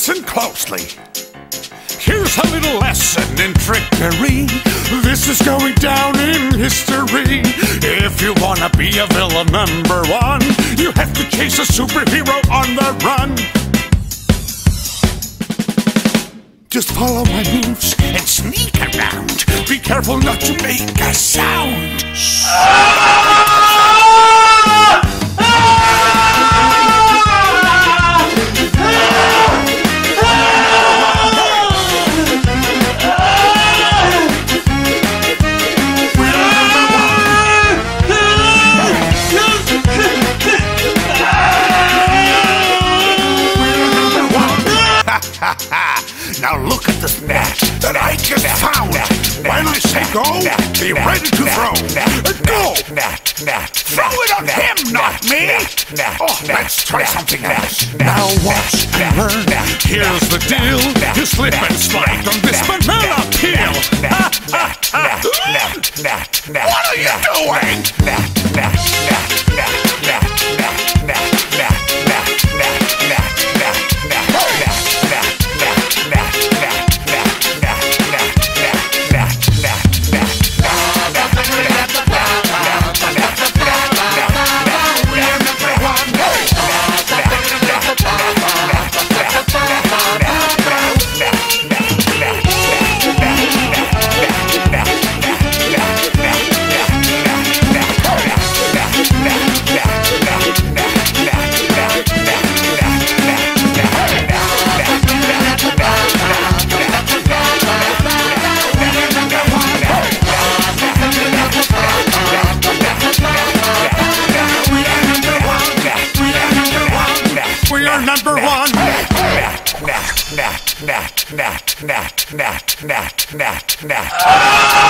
Listen closely. Here's a little lesson in trickery. This is going down in history. If you wanna be a villain number one, you have to chase a superhero on the run. Just follow my moves and sneak around. Be careful not to make a sound. This net that I just found. When I say go, be ready to throw. Go! Throw it on him, not me! Oh, let's try something else. Now watch and learn. Here's the deal. You slip and slide on this banana peel. What are you doing? Number one. Nat, nat, nat, nat, nat, nat, nat, nat, nat, nat.